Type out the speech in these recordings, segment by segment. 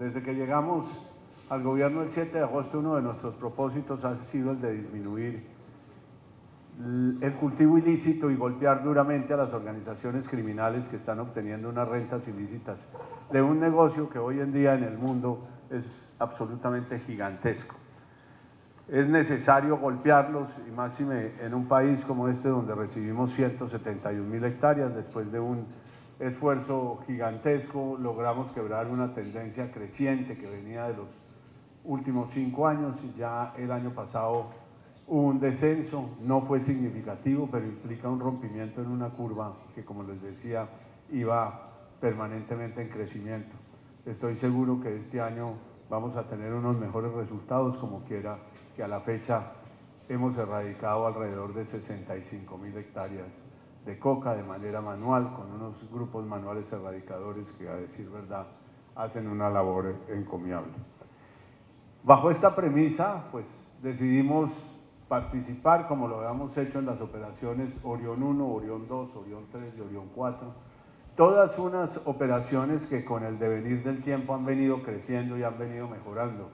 Desde que llegamos al gobierno el 7 de agosto, uno de nuestros propósitos ha sido el de disminuir el cultivo ilícito y golpear duramente a las organizaciones criminales que están obteniendo unas rentas ilícitas de un negocio que hoy en día en el mundo es absolutamente gigantesco. Es necesario golpearlos y máxime en un país como este donde recibimos 171 mil hectáreas después de un esfuerzo gigantesco logramos quebrar una tendencia creciente que venía de los últimos cinco años y ya el año pasado hubo un descenso, no fue significativo, pero implica un rompimiento en una curva que, como les decía, iba permanentemente en crecimiento. Estoy seguro que este año vamos a tener unos mejores resultados, como quiera que a la fecha hemos erradicado alrededor de 65 mil hectáreas de coca de manera manual, con unos grupos manuales erradicadores que, a decir verdad, hacen una labor encomiable. Bajo esta premisa, pues decidimos participar como lo habíamos hecho en las operaciones Orión 1, Orión 2, Orión 3 y Orión 4. Todas unas operaciones que con el devenir del tiempo han venido creciendo y han venido mejorando.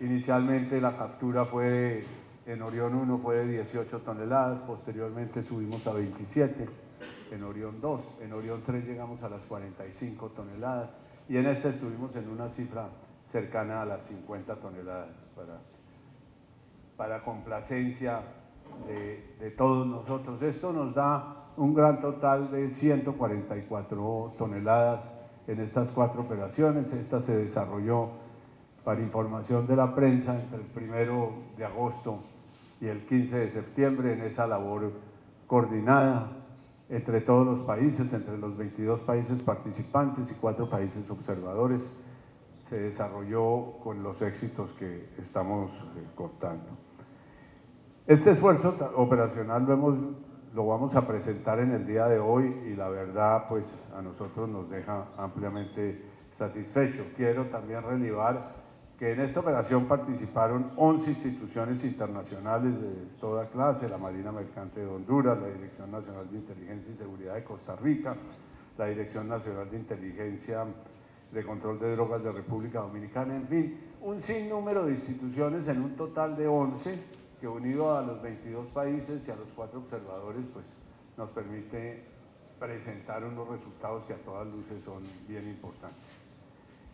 Inicialmente la captura fue en Orión 1 fue de 18 toneladas, posteriormente subimos a 27, en Orión 2, en Orión 3 llegamos a las 45 toneladas y en este estuvimos en una cifra cercana a las 50 toneladas para para complacencia de, todos nosotros. Esto nos da un gran total de 144 toneladas en estas cuatro operaciones. Esta se desarrolló para información de la prensa entre el primero de agosto y el 15 de septiembre en esa labor coordinada entre todos los países, entre los 22 países participantes y cuatro países observadores, se desarrolló con los éxitos que estamos eh, contando. Este esfuerzo operacional lo, hemos, lo vamos a presentar en el día de hoy y la verdad pues a nosotros nos deja ampliamente satisfechos. Quiero también relevar que en esta operación participaron 11 instituciones internacionales de toda clase, la Marina Mercante de Honduras, la Dirección Nacional de Inteligencia y Seguridad de Costa Rica, la Dirección Nacional de Inteligencia de Control de Drogas de República Dominicana, en fin, un sinnúmero de instituciones en un total de 11 que unido a los 22 países y a los cuatro observadores, pues nos permite presentar unos resultados que a todas luces son bien importantes.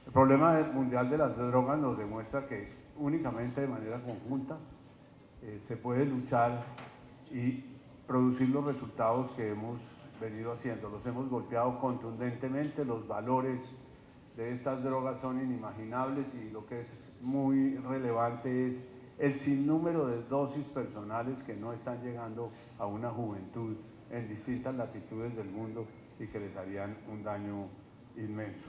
El problema mundial de las drogas nos demuestra que únicamente de manera conjunta eh, se puede luchar y producir los resultados que hemos venido haciendo. Los hemos golpeado contundentemente, los valores de estas drogas son inimaginables y lo que es muy relevante es el sinnúmero de dosis personales que no están llegando a una juventud en distintas latitudes del mundo y que les harían un daño inmenso.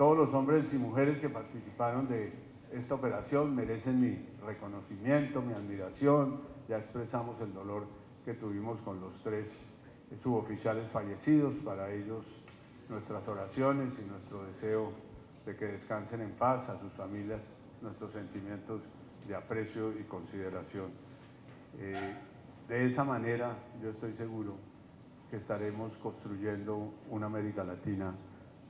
Todos los hombres y mujeres que participaron de esta operación merecen mi reconocimiento, mi admiración. Ya expresamos el dolor que tuvimos con los tres suboficiales fallecidos. Para ellos nuestras oraciones y nuestro deseo de que descansen en paz, a sus familias, nuestros sentimientos de aprecio y consideración. Eh, de esa manera yo estoy seguro que estaremos construyendo una América Latina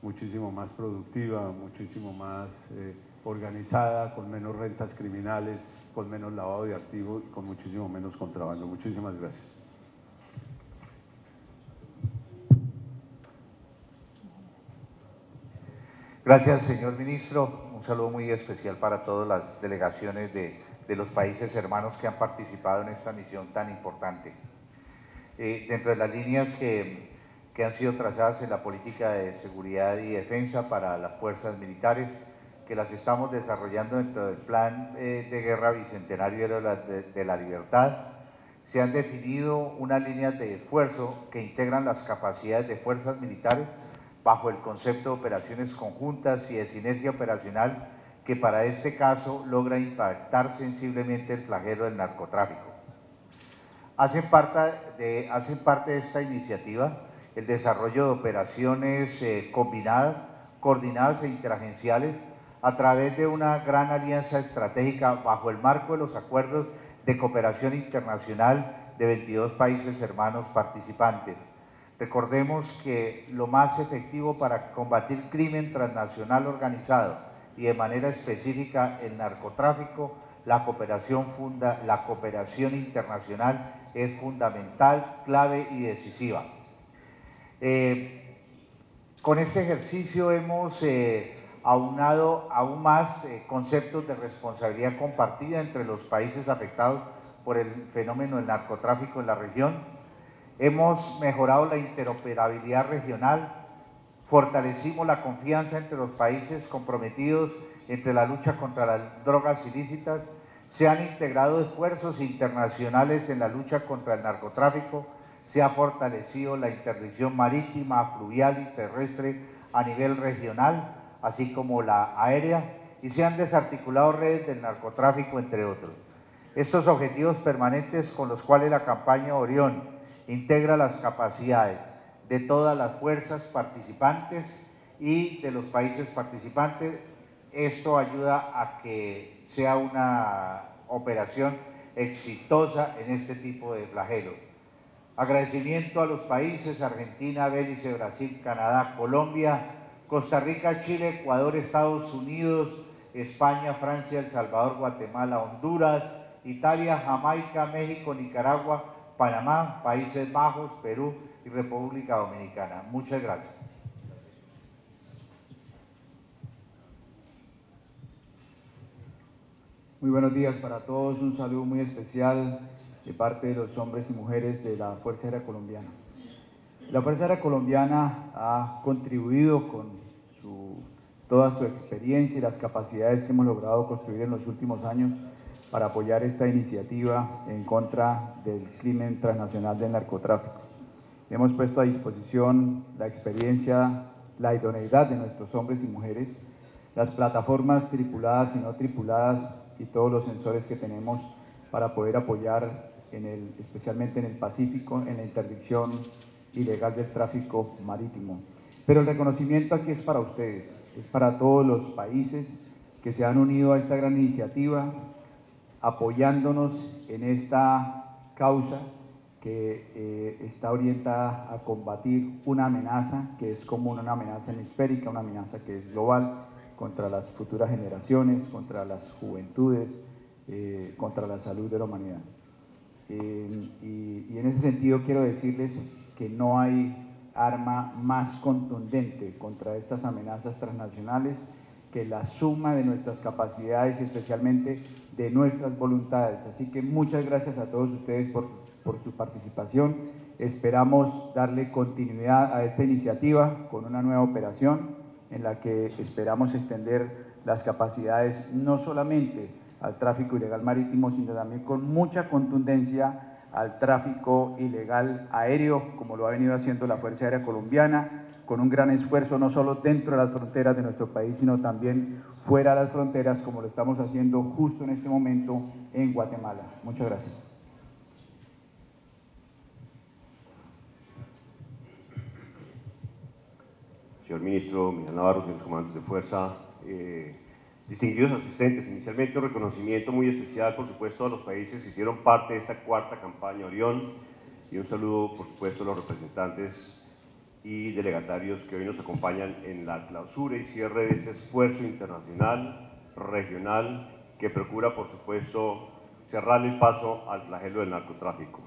muchísimo más productiva, muchísimo más eh, organizada, con menos rentas criminales, con menos lavado de activos y con muchísimo menos contrabando. Muchísimas gracias. Gracias, señor ministro un saludo muy especial para todas las delegaciones de, los países hermanos que han participado en esta misión tan importante. Eh, dentro de las líneas que, han sido trazadas en la política de seguridad y defensa para las fuerzas militares, que las estamos desarrollando dentro del Plan eh, de Guerra Bicentenario de la, Libertad, se han definido unas líneas de esfuerzo que integran las capacidades de fuerzas militares bajo el concepto de operaciones conjuntas y de sinergia operacional que para este caso logra impactar sensiblemente el flagelo del narcotráfico. Hacen parte de, parte de esta iniciativa el desarrollo de operaciones eh, combinadas, coordinadas e interagenciales a través de una gran alianza estratégica bajo el marco de los acuerdos de cooperación internacional de 22 países hermanos participantes Recordemos que lo más efectivo para combatir crimen transnacional organizado y de manera específica el narcotráfico, la cooperación, funda, la cooperación internacional es fundamental, clave y decisiva. Eh, con este ejercicio hemos eh, aunado aún más eh, conceptos de responsabilidad compartida entre los países afectados por el fenómeno del narcotráfico en la región. Hemos mejorado la interoperabilidad regional, fortalecimos la confianza entre los países comprometidos entre la lucha contra las drogas ilícitas, se han integrado esfuerzos internacionales en la lucha contra el narcotráfico, se ha fortalecido la interdicción marítima, fluvial y terrestre a nivel regional, así como la aérea, y se han desarticulado redes del narcotráfico, entre otros. Estos objetivos permanentes con los cuales la campaña Orión integra las capacidades de todas las fuerzas participantes y de los países participantes, esto ayuda a que sea una operación exitosa en este tipo de flagelos. Agradecimiento a los países Argentina, Belice, Brasil, Canadá, Colombia, Costa Rica, Chile, Ecuador, Estados Unidos, España, Francia, El Salvador, Guatemala, Honduras, Italia, Jamaica, México, Nicaragua, Panamá, Países Bajos, Perú y República Dominicana. Muchas gracias. Muy buenos días para todos, un saludo muy especial parte de los hombres y mujeres de la Fuerza Aérea Colombiana. La Fuerza Aérea Colombiana ha contribuido con toda su experiencia y las capacidades que hemos logrado construir en los últimos años para apoyar esta iniciativa en contra del crimen transnacional del narcotráfico. Hemos puesto a disposición la experiencia, la idoneidad de nuestros hombres y mujeres, las plataformas tripuladas y no tripuladas y todos los sensores que tenemos para poder apoyar en el, especialmente en el Pacífico, en la interdicción ilegal del tráfico marítimo. Pero el reconocimiento aquí es para ustedes, es para todos los países que se han unido a esta gran iniciativa, apoyándonos en esta causa que eh, está orientada a combatir una amenaza que es común, una amenaza hemisférica, una amenaza que es global contra las futuras generaciones, contra las juventudes, eh, contra la salud de la humanidad. Eh, y, en ese sentido quiero decirles que no hay arma más contundente contra estas amenazas transnacionales que la suma de nuestras capacidades y especialmente de nuestras voluntades. Así que muchas gracias a todos ustedes por, por su participación. Esperamos darle continuidad a esta iniciativa con una nueva operación en la que esperamos extender las capacidades no solamente al tráfico ilegal marítimo, sino también con mucha contundencia al tráfico ilegal aéreo, como lo ha venido haciendo la Fuerza Aérea Colombiana, con un gran esfuerzo no solo dentro de las fronteras de nuestro país, sino también fuera de las fronteras, como lo estamos haciendo justo en este momento en Guatemala. Muchas gracias. Señor Ministro Miguel Navarro, señores comandantes de fuerza, eh, Distinguidos asistentes, inicialmente un reconocimiento muy especial, por supuesto, a los países que hicieron parte de esta cuarta campaña Orión y un saludo, por supuesto, a los representantes y delegatarios que hoy nos acompañan en la clausura y cierre de este esfuerzo internacional, regional, que procura, por supuesto, cerrar el paso al flagelo del narcotráfico.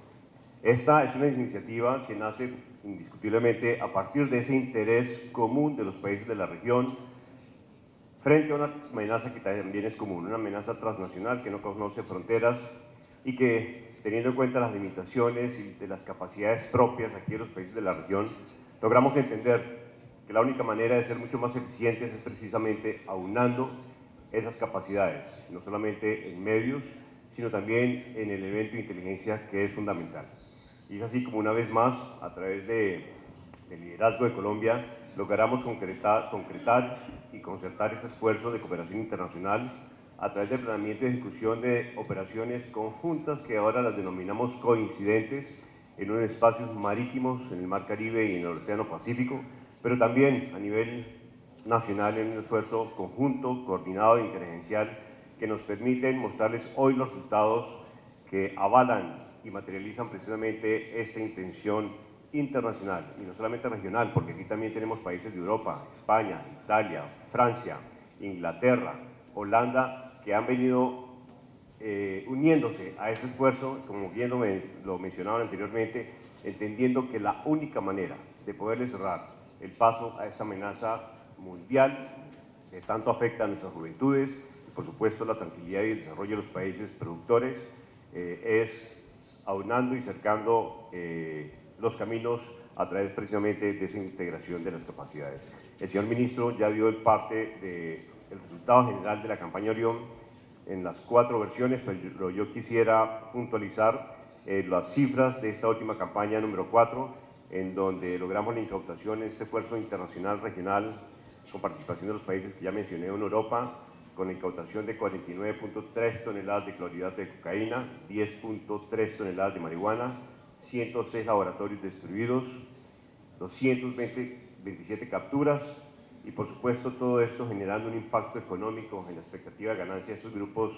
Esta es una iniciativa que nace indiscutiblemente a partir de ese interés común de los países de la región frente a una amenaza que también es común, una amenaza transnacional que no conoce fronteras y que, teniendo en cuenta las limitaciones y de las capacidades propias aquí en los países de la región, logramos entender que la única manera de ser mucho más eficientes es precisamente aunando esas capacidades, no solamente en medios, sino también en el evento de inteligencia que es fundamental. Y es así como una vez más, a través de, del liderazgo de Colombia, logramos concretar, y concertar ese esfuerzo de cooperación internacional a través del planeamiento y ejecución de operaciones conjuntas que ahora las denominamos coincidentes en unos espacios marítimos en el Mar Caribe y en el Océano Pacífico, pero también a nivel nacional en un esfuerzo conjunto, coordinado e inteligencial que nos permiten mostrarles hoy los resultados que avalan y materializan precisamente esta intención internacional y no solamente regional, porque aquí también tenemos países de Europa, España, Italia, Francia, Inglaterra, Holanda, que han venido eh, uniéndose a ese esfuerzo, como bien lo, lo mencionaban anteriormente, entendiendo que la única manera de poderle cerrar el paso a esa amenaza mundial que tanto afecta a nuestras juventudes y por supuesto la tranquilidad y el desarrollo de los países productores eh, es aunando y cercando eh, los caminos a través precisamente de esa integración de las capacidades. El señor ministro ya dio el parte del resultado general de la campaña Orión en las cuatro versiones, pero yo quisiera puntualizar eh, las cifras de esta última campaña número 4, en donde logramos la incautación en este esfuerzo internacional regional con participación de los países que ya mencioné en Europa, con incautación de 49.3 toneladas de clorhidrato de cocaína, 10.3 toneladas de marihuana, 106 laboratorios destruidos, 227 capturas y por supuesto todo esto generando un impacto económico en la expectativa de ganancia de estos grupos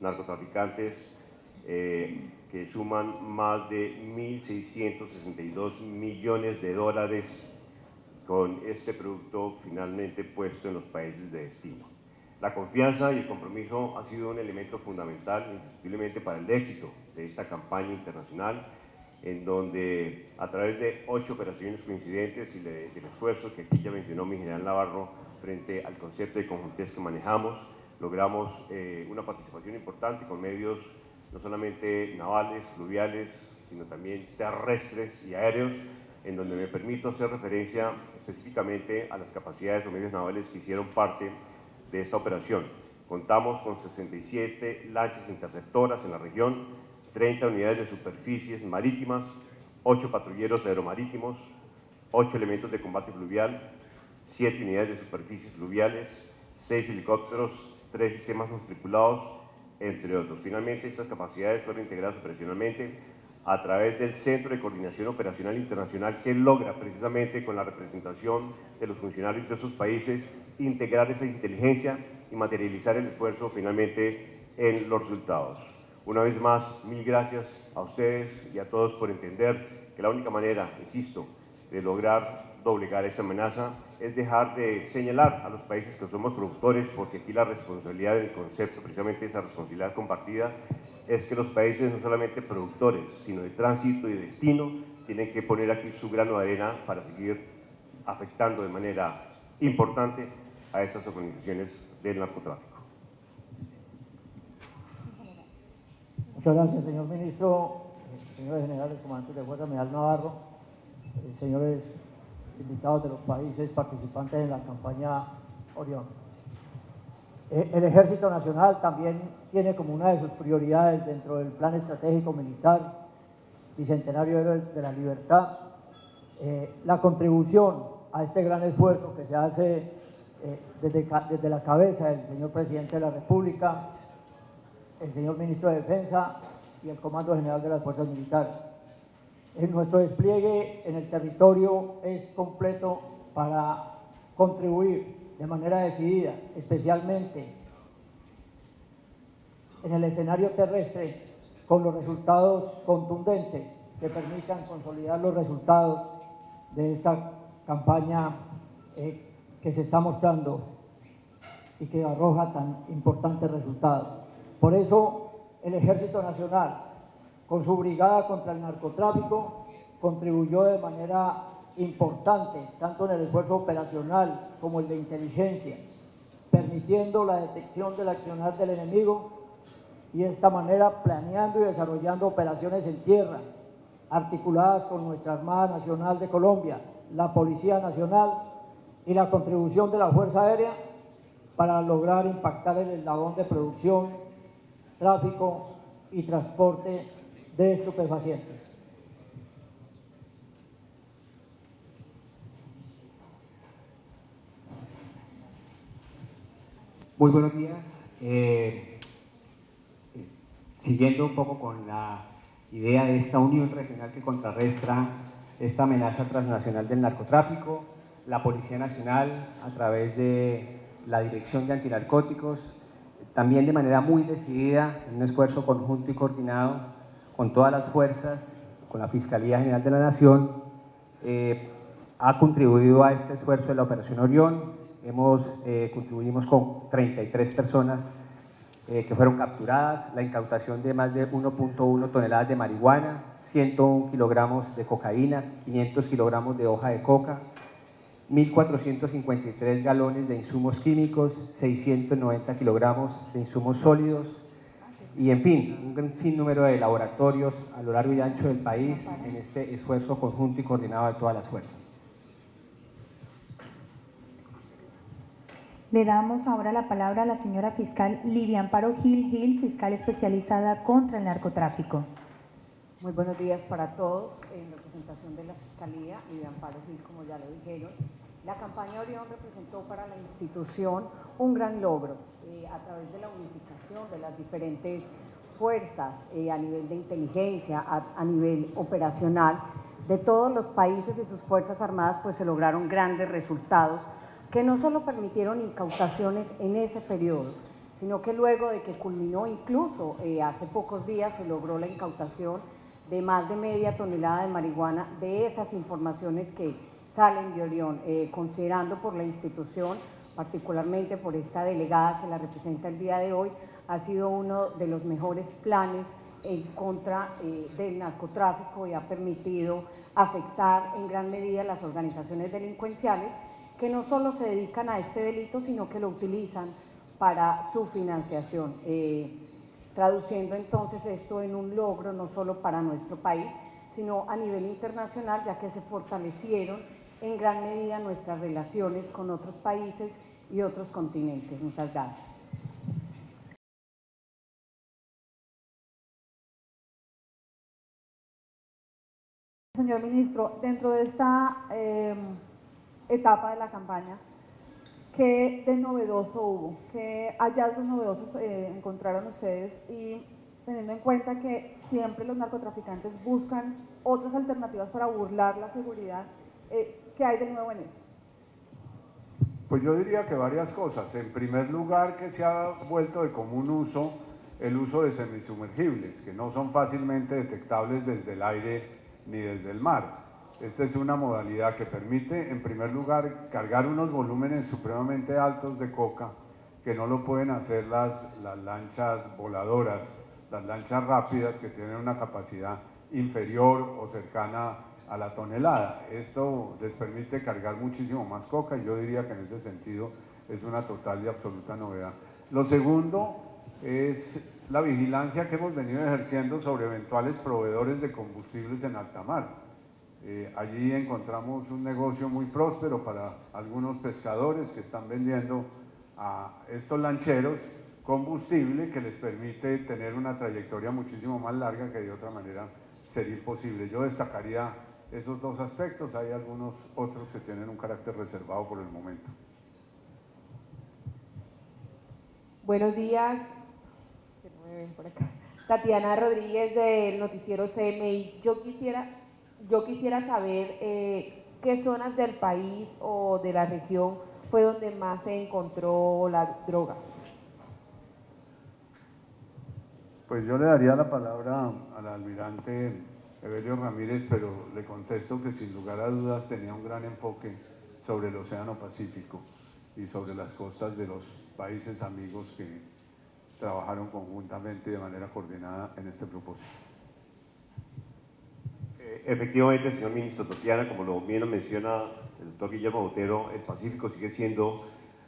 narcotraficantes eh, que suman más de 1.662 millones de dólares con este producto finalmente puesto en los países de destino. La confianza y el compromiso ha sido un elemento fundamental, indiscutiblemente, para el éxito de esta campaña internacional, en donde a través de ocho operaciones coincidentes y del esfuerzo que aquí ya mencionó mi general Navarro frente al concepto de conjuntez que manejamos, logramos eh, una participación importante con medios no solamente navales, fluviales, sino también terrestres y aéreos, en donde me permito hacer referencia específicamente a las capacidades o medios navales que hicieron parte de esta operación. Contamos con 67 lanchas interceptoras en la región, 30 unidades de superficies marítimas, 8 patrulleros aeromarítimos, 8 elementos de combate fluvial, 7 unidades de superficies fluviales, 6 helicópteros, 3 sistemas no tripulados, entre otros. Finalmente, estas capacidades fueron integradas operacionalmente a través del Centro de Coordinación Operacional Internacional que logra precisamente con la representación de los funcionarios de esos países integrar esa inteligencia y materializar el esfuerzo finalmente en los resultados. Una vez más, mil gracias a ustedes y a todos por entender que la única manera, insisto, de lograr doblegar esta amenaza es dejar de señalar a los países que somos productores, porque aquí la responsabilidad del concepto, precisamente esa responsabilidad compartida, es que los países no solamente productores, sino de tránsito y de destino, tienen que poner aquí su grano de arena para seguir afectando de manera importante a estas organizaciones del narcotráfico. Muchas gracias, señor ministro, señores generales, comandantes de Fuerza Medial Navarro, eh, señores invitados de los países participantes en la campaña Orión. Eh, el Ejército Nacional también tiene como una de sus prioridades dentro del Plan Estratégico Militar Bicentenario de la Libertad eh, la contribución a este gran esfuerzo que se hace eh, desde la cabeza del señor Presidente de la República, el señor Ministro de Defensa y el Comando General de las Fuerzas Militares nuestro despliegue en el territorio es completo para contribuir de manera decidida, especialmente en el escenario terrestre, con los resultados contundentes que permitan consolidar los resultados de esta campaña eh, que se está mostrando y que arroja tan importantes resultados. Por eso el Ejército Nacional con su brigada contra el narcotráfico, contribuyó de manera importante, tanto en el esfuerzo operacional como el de inteligencia, permitiendo la detección del accionar del enemigo y de esta manera planeando y desarrollando operaciones en tierra, articuladas con nuestra Armada Nacional de Colombia, la Policía Nacional y la contribución de la Fuerza Aérea para lograr impactar el eslabón de producción, tráfico y transporte de estupefacientes. Muy buenos días. Eh, siguiendo un poco con la idea de esta unión regional que contrarrestra esta amenaza transnacional del narcotráfico, la Policía Nacional a través de la Dirección de Antinarcóticos, también de manera muy decidida, en un esfuerzo conjunto y coordinado, con todas las fuerzas, con la Fiscalía General de la Nación, eh, ha contribuido a este esfuerzo de la Operación Orión. Hemos, eh, contribuimos con 33 personas eh, que fueron capturadas, la incautación de más de 1.1 toneladas de marihuana, 101 kilogramos de cocaína, 500 kilogramos de hoja de coca, 1.453 galones de insumos químicos, 690 kilogramos de insumos sólidos y, en fin, un gran sinnúmero de laboratorios a lo largo y ancho del país en este esfuerzo conjunto y coordinado de todas las fuerzas. Le damos ahora la palabra a la señora fiscal Livia Amparo Gil Gil, fiscal especializada contra el narcotráfico. Muy buenos días para todos. En representación de la Fiscalía de Amparo Gil, como ya lo dijeron, la campaña Orión representó para la institución un gran logro eh, a través de la unificación de las diferentes fuerzas eh, a nivel de inteligencia, a, nivel operacional de todos los países y sus fuerzas armadas, pues se lograron grandes resultados que no solo permitieron incautaciones en ese periodo, sino que luego de que culminó incluso eh, hace pocos días se logró la incautación de más de media tonelada de marihuana de esas informaciones que salen de Orión, eh, considerando por la institución, particularmente por esta delegada que la representa el día de hoy, ha sido uno de los mejores planes en contra eh, del narcotráfico y ha permitido afectar en gran medida las organizaciones delincuenciales que no solo se dedican a este delito, sino que lo utilizan para su financiación. Eh, traduciendo entonces esto en un logro no solo para nuestro país, sino a nivel internacional, ya que se fortalecieron en gran medida nuestras relaciones con otros países y otros continentes. Muchas gracias. Señor ministro, dentro de esta eh, etapa de la campaña, ¿qué de novedoso hubo? ¿Qué hallazgos novedosos eh, encontraron ustedes? Y teniendo en cuenta que siempre los narcotraficantes buscan otras alternativas para burlar la seguridad, eh, ¿qué hay de nuevo en eso? Pues yo diría que varias cosas. En primer lugar, que se ha vuelto de común uso el uso de semisumergibles, que no son fácilmente detectables desde el aire ni desde el mar. Esta es una modalidad que permite, en primer lugar, cargar unos volúmenes supremamente altos de coca que no lo pueden hacer las, las lanchas voladoras, las lanchas rápidas que tienen una capacidad inferior o cercana a la tonelada. Esto les permite cargar muchísimo más coca y yo diría que en ese sentido es una total y absoluta novedad. Lo segundo es la vigilancia que hemos venido ejerciendo sobre eventuales proveedores de combustibles en alta mar. Eh, allí encontramos un negocio muy próspero para algunos pescadores que están vendiendo a estos lancheros combustible que les permite tener una trayectoria muchísimo más larga que de otra manera sería imposible. Yo destacaría esos dos aspectos, hay algunos otros que tienen un carácter reservado por el momento. Buenos días. Tatiana Rodríguez del noticiero CMI. Yo quisiera yo quisiera saber eh, qué zonas del país o de la región fue donde más se encontró la droga. Pues yo le daría la palabra al almirante Evelio Ramírez, pero le contesto que sin lugar a dudas tenía un gran enfoque sobre el Océano Pacífico y sobre las costas de los países amigos que trabajaron conjuntamente de manera coordinada en este propósito. Efectivamente, señor ministro Tatiana, como lo bien menciona el doctor Guillermo Botero, el Pacífico sigue siendo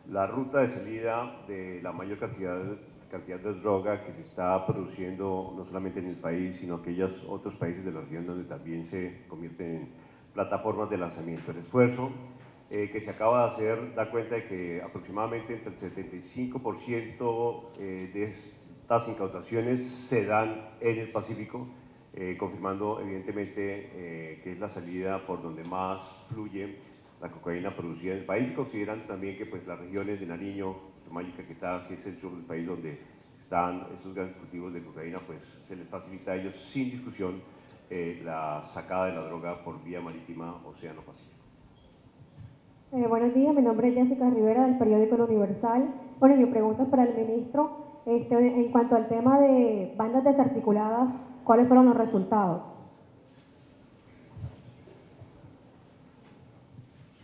la ruta de salida de la mayor cantidad, cantidad de droga que se está produciendo no solamente en el país, sino aquellos otros países de la región donde también se convierten en plataformas de lanzamiento. El esfuerzo eh, que se acaba de hacer da cuenta de que aproximadamente entre el 75% eh, de estas incautaciones se dan en el Pacífico, eh, confirmando evidentemente eh, que es la salida por donde más fluye la cocaína producida en el país. Consideran también que pues, las regiones de Nariño, Tomayo y Caquetá, que es el sur del país donde están esos grandes cultivos de cocaína, pues se les facilita a ellos sin discusión eh, la sacada de la droga por vía marítima Océano Pacífico. buenos días, mi nombre es Jessica Rivera del periódico El Universal. Bueno, mi pregunta es para el ministro. Este, en cuanto al tema de bandas desarticuladas ¿Cuáles fueron los resultados?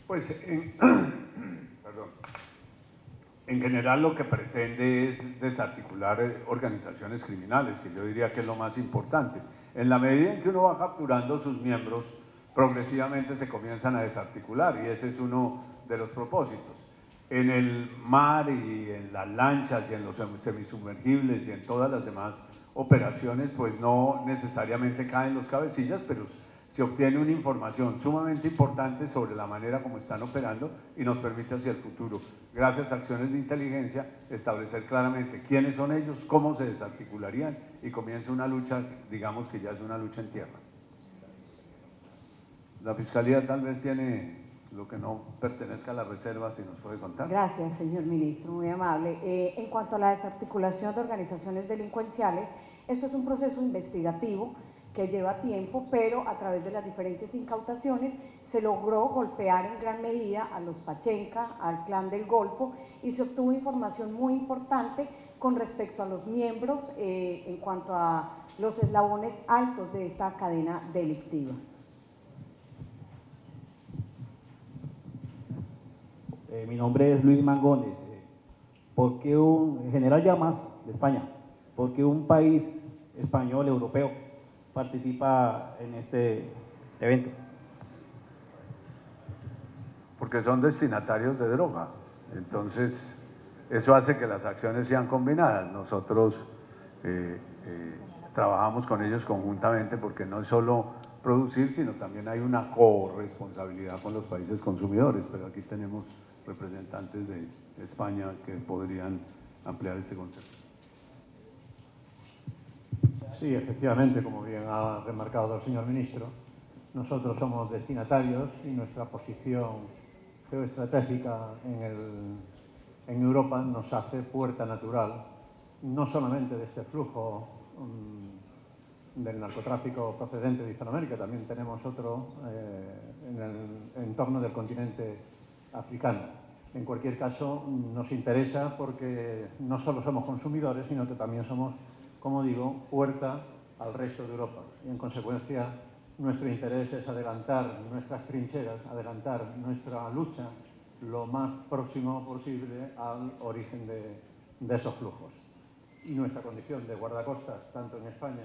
Pues en, perdón. en general lo que pretende es desarticular eh, organizaciones criminales, que yo diría que es lo más importante. En la medida en que uno va capturando sus miembros, progresivamente se comienzan a desarticular y ese es uno de los propósitos. En el mar y en las lanchas y en los semisumergibles y en todas las demás operaciones, pues no necesariamente caen los cabecillas, pero se obtiene una información sumamente importante sobre la manera como están operando y nos permite hacia el futuro, gracias a acciones de inteligencia, establecer claramente quiénes son ellos, cómo se desarticularían y comienza una lucha, digamos que ya es una lucha en tierra. La Fiscalía tal vez tiene lo que no pertenezca a la reserva, si nos puede contar. Gracias, señor ministro, muy amable. Eh, en cuanto a la desarticulación de organizaciones delincuenciales, esto es un proceso investigativo que lleva tiempo, pero a través de las diferentes incautaciones se logró golpear en gran medida a los Pachenca, al clan del Golfo, y se obtuvo información muy importante con respecto a los miembros eh, en cuanto a los eslabones altos de esta cadena delictiva. Eh, mi nombre es Luis Mangones. Eh, ¿Por qué un general Llamas de España? ¿Por qué un país español, europeo, participa en este evento? Porque son destinatarios de droga. Entonces, eso hace que las acciones sean combinadas. Nosotros eh, eh, trabajamos con ellos conjuntamente porque no es solo producir, sino también hay una corresponsabilidad con los países consumidores. Pero aquí tenemos representantes de España que podrían ampliar este concepto. Sí, efectivamente, como bien ha remarcado el señor ministro, nosotros somos destinatarios y nuestra posición geoestratégica en, en Europa nos hace puerta natural, no solamente de este flujo mm, del narcotráfico procedente de Hispanoamérica, también tenemos otro eh, en el entorno del continente africano. En cualquier caso, nos interesa porque no solo somos consumidores, sino que también somos como digo, puerta al resto de Europa. Y en consecuencia, nuestro interés es adelantar nuestras trincheras, adelantar nuestra lucha lo más próximo posible al origen de, esos flujos. Y nuestra condición de guardacostas, tanto en España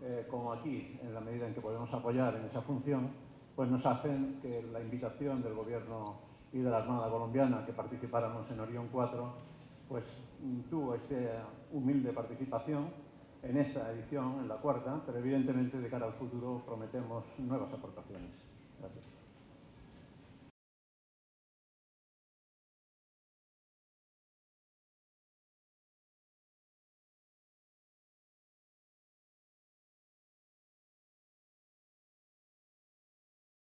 eh, como aquí, en la medida en que podemos apoyar en esa función, pues nos hacen que la invitación del Gobierno y de la Armada Colombiana que participáramos en Orión 4, pues tuvo esta humilde participación en esta edición, en la cuarta, pero evidentemente de cara al futuro prometemos nuevas aportaciones.